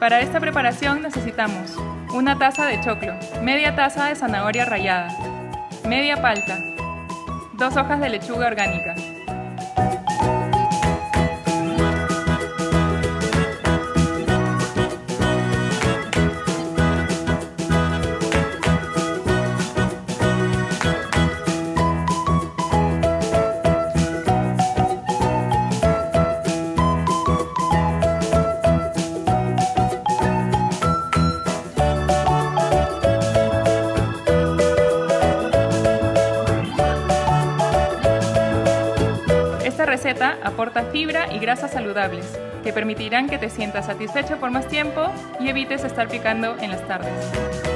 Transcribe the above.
Para esta preparación necesitamos una taza de choclo, media taza de zanahoria rallada, media palta, dos hojas de lechuga orgánica, receta aporta fibra y grasas saludables que permitirán que te sientas satisfecho por más tiempo y evites estar picando en las tardes.